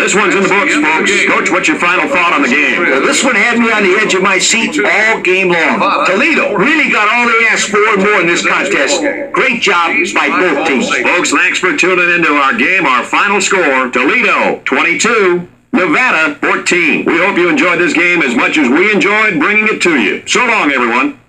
This one's in the books, folks. Coach, what's your final thought on the game? Well, this one had me on the edge of my seat all game long. Toledo really got all they asked for and more in this contest. Great job by both teams. Folks, thanks for tuning into our game. Our final score, Toledo 22. Nevada 14. We hope you enjoyed this game as much as we enjoyed bringing it to you. So long, everyone.